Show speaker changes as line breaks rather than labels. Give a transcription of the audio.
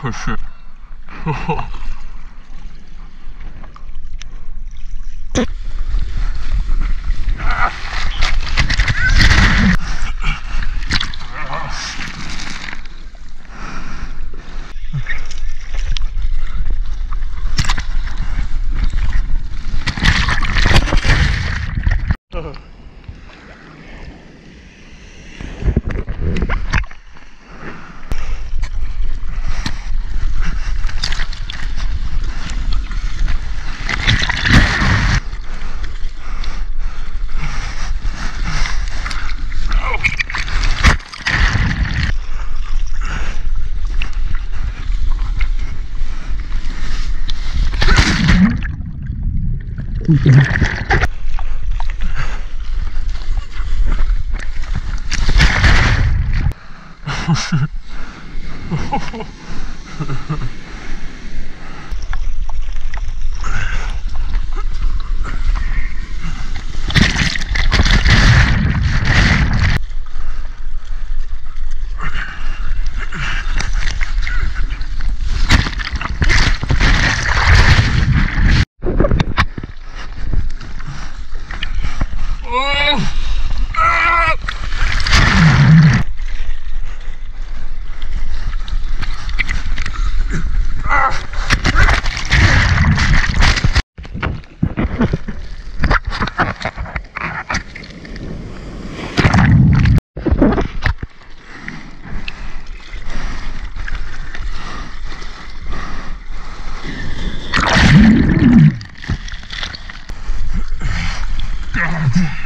可是，呵呵。
Ha ha ha.
God. Ah.